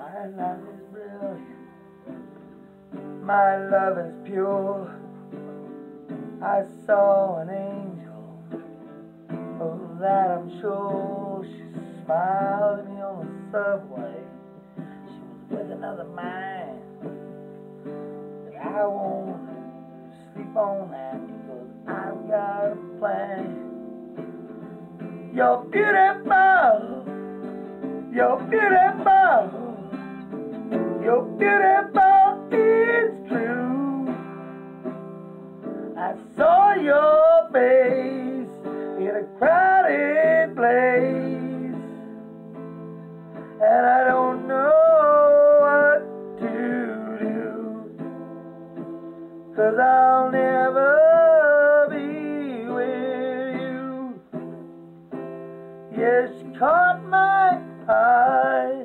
My life is brilliant. My love is pure. I saw an angel. Oh, that I'm sure. She smiled at me on the subway. She was with another man. But I won't sleep on that because I've got a plan. You're beautiful. You're beautiful. You're beautiful. It's true. I saw your face in a crowded place. And I don't know what to do. Cause I'll never be with you. Yes, caught my eye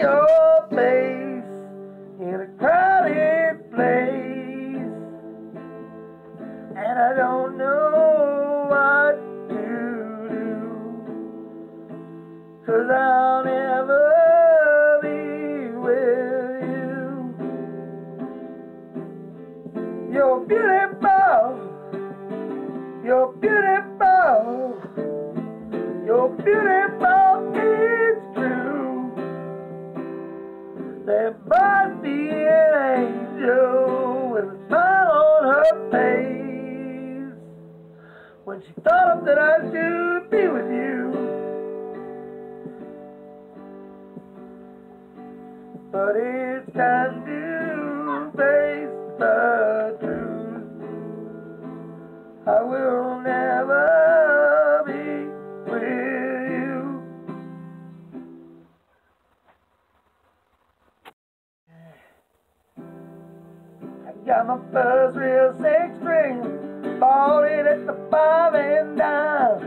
Your face in a crowded place. And I don't know what to do. Cause I'll never be with you. You're beautiful. You're beautiful. You're beautiful. Must be an angel with a smile on her face when she thought that I should be with you. But it's time to face the truth. I will got my first real six string, bought it at the five and dime,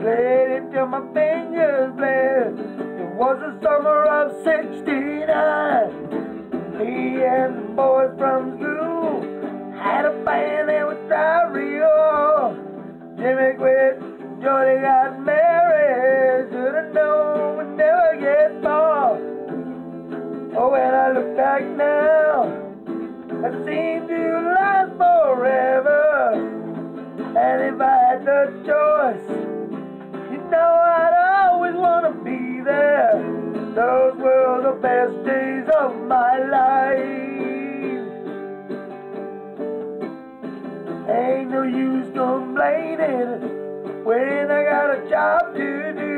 played it till my fingers bled. It was the summer of '69. Me and the boys from school had a band and would drive Rio. Jimmy quit, Johnny got married. Should've known we'd never get far. Oh, when I look back now, it seemed to last forever. And if I had the choice, you know I'd always want to be there. Those were the best days of my life. Ain't no use complaining when I got a job to do.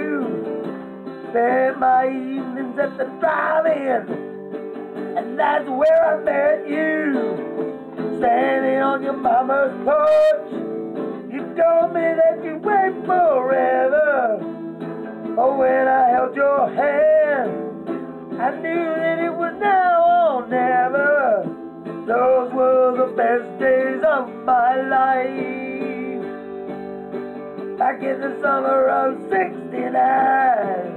Spend my evenings at the drive-in, that's where I met you. Standing on your mama's porch, you told me that you'd wait forever. Oh, when I held your hand, I knew that it was now or never. Those were the best days of my life. Back in the summer of 69.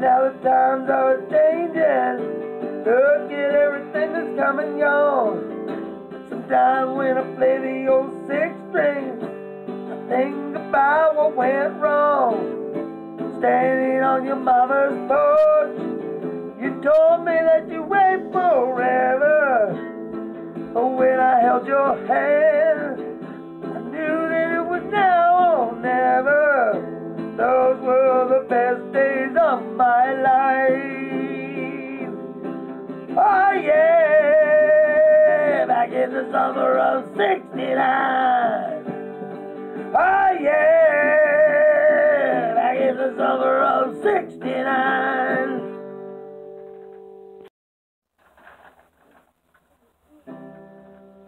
Now the times are changing. Look at everything that's come and gone. Sometimes when I play the old six string, I think about what went wrong. Standing on your mama's porch, you told me that you wait forever. When I held your hand, Oh, yeah, back in the summer of 69. Oh, yeah, back in the summer of 69.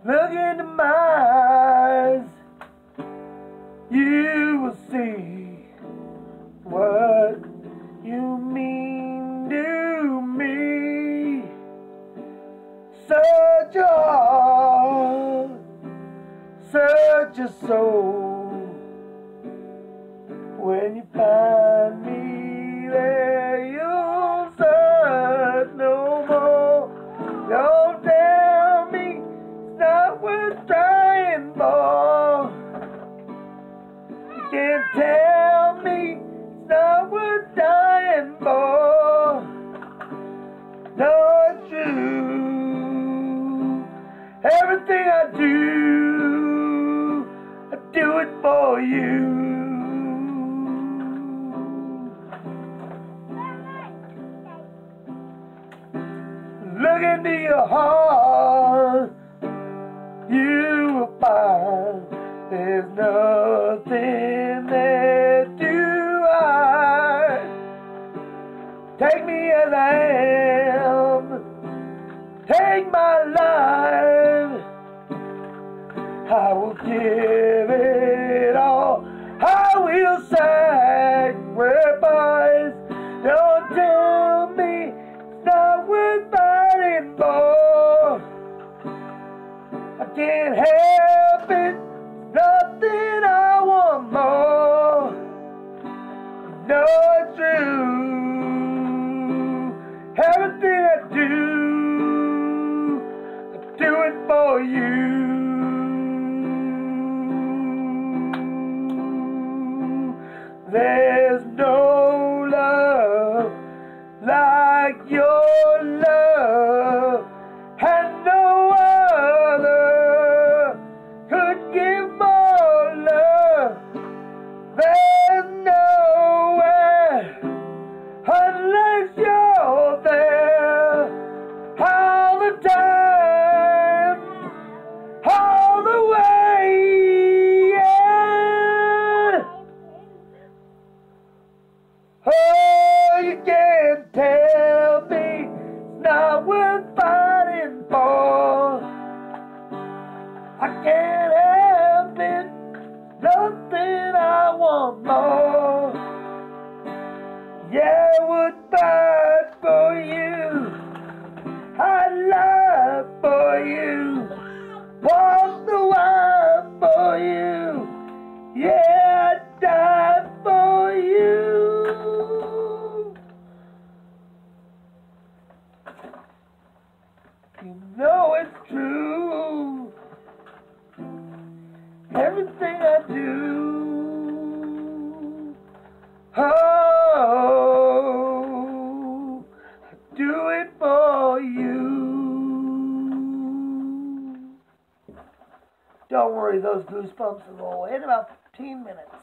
Look into my eyes, you will see what Such your heart, such a soul. When you find Everything I do, I do it for you. Look into your heart, you will find there's nothing there to hide. Take me as I am, will give it all. I will sacrifice. Don't tell me not worth fighting for. I can't help There's no love like your love, Don't those goosebumps will go away in about 15 minutes.